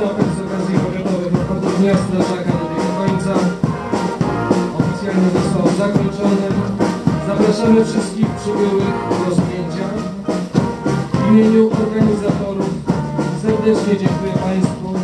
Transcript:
uroczysty z okazji powiatowych obchodów Dnia Strażaka dobiega końca. Oficjalnie został zakończony. Zapraszamy wszystkich przybyłych do zdjęcia. W imieniu organizatorów serdecznie dziękuję Państwu